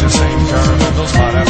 The same car and those hot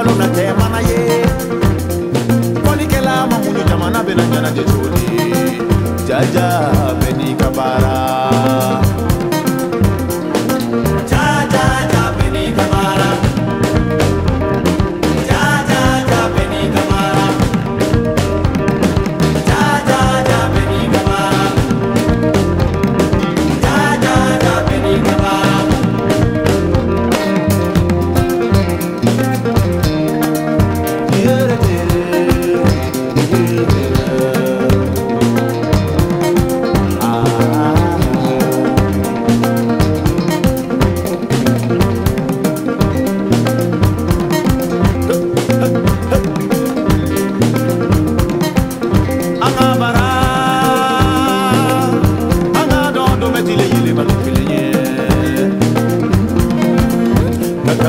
balo na mana ye fɔlikɛla ma muɲu jamana bɛna ɲɛnajɛ cogo di jaja beni kabara.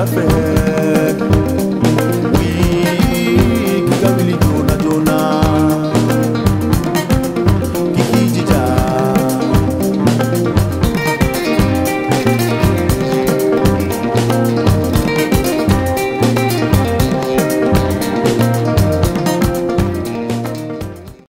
café.